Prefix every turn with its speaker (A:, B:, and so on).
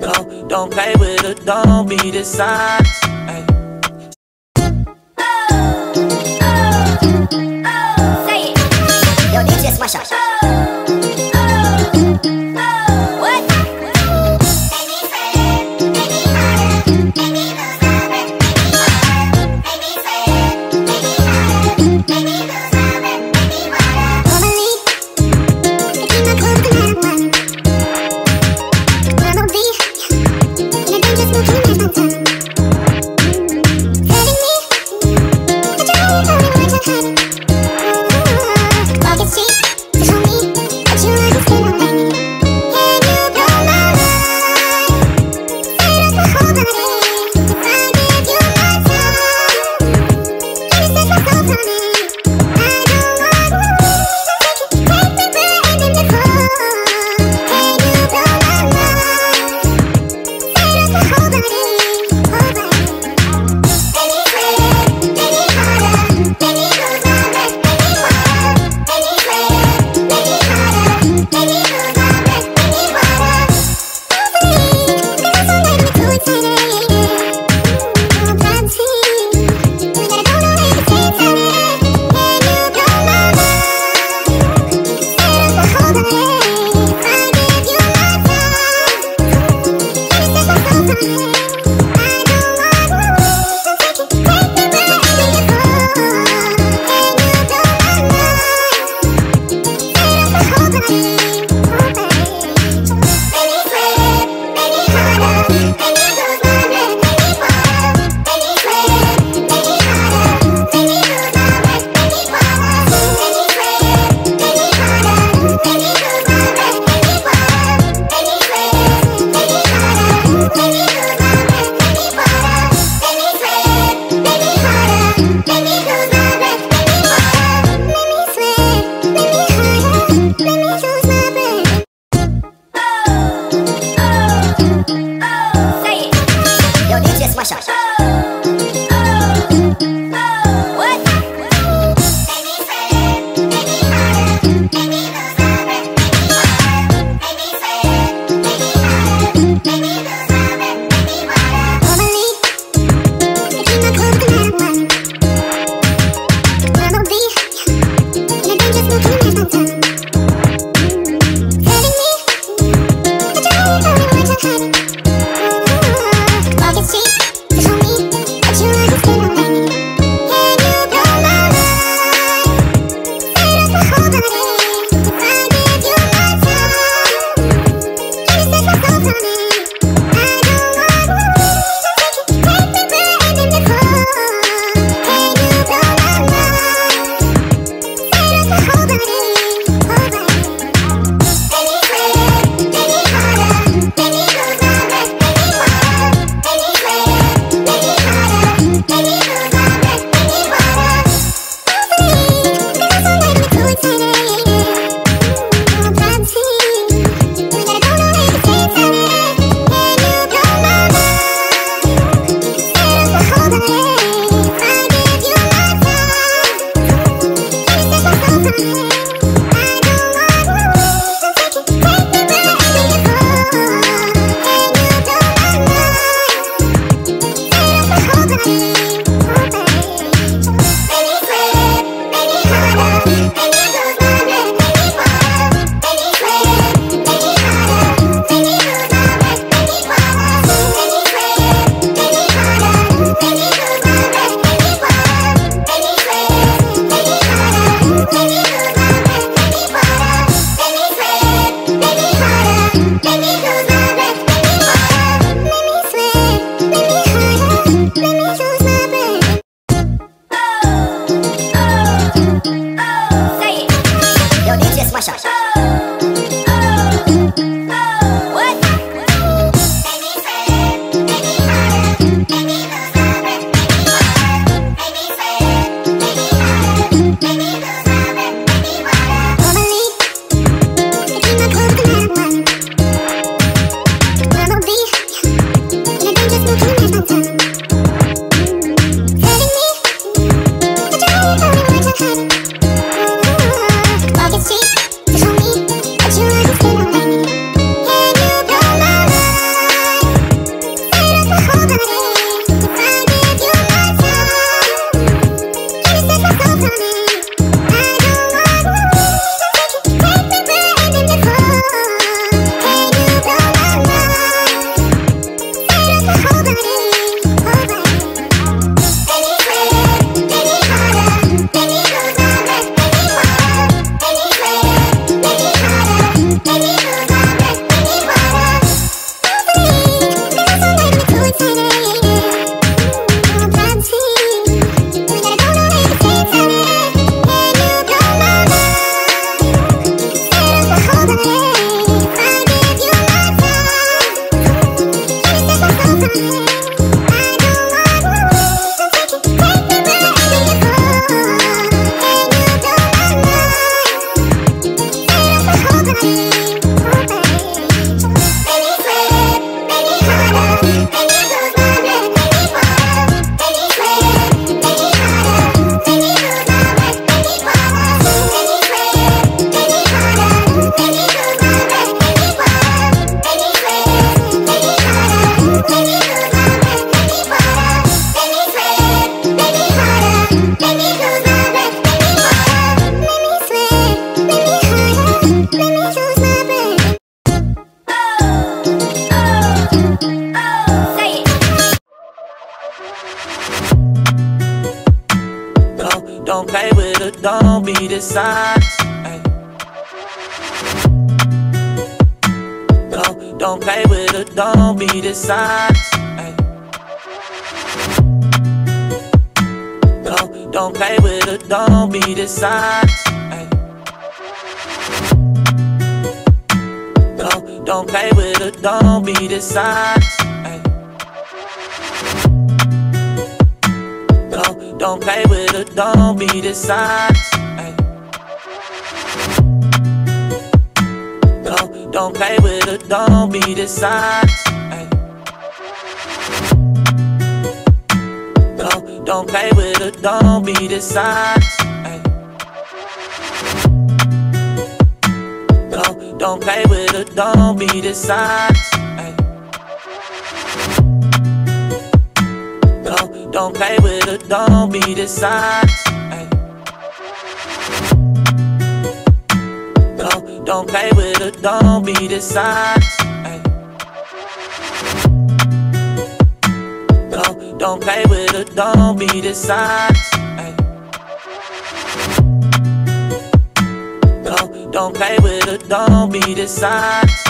A: Don't, don't play with it, don't be dishonest. Ay.
B: Say it. Yo, DJ Smash
C: Baby
A: size. Ay. Don't, don't play with it, don't be size. Ay. Don't, don't play with it, don't be size. Ay. Don't, don't play with it, don't be the Don't, play with it, don't be size. Ay. Don't, don't play with it, don't be size. Ay. Don't, don't play with it, don't be size. Ay. Don't, don't play with it, don't be. Ay. Don't, don't play with don't be the. Ay. Don't, don't play with it, don't be the. Ay. Don't, don't play with it, don't be the. Ay. Don't, don't play with it, don't be the.